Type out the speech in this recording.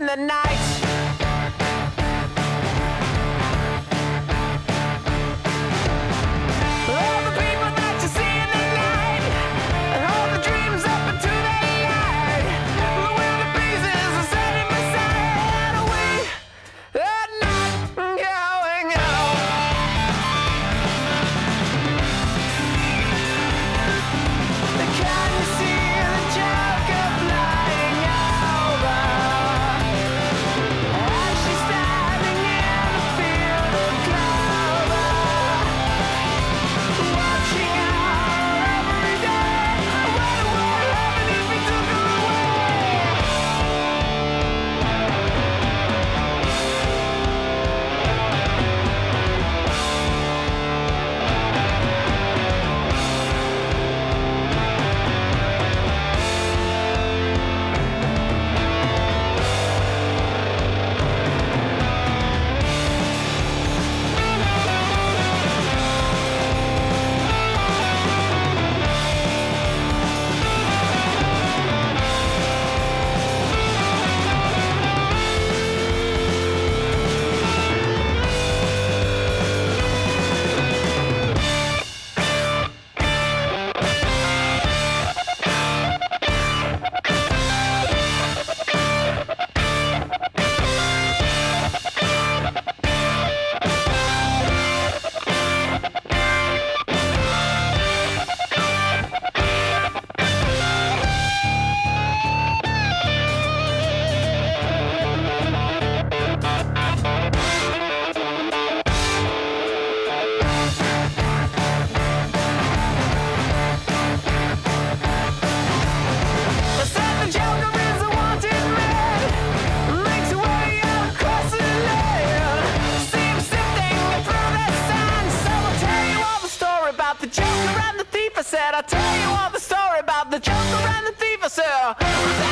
in the night. Said,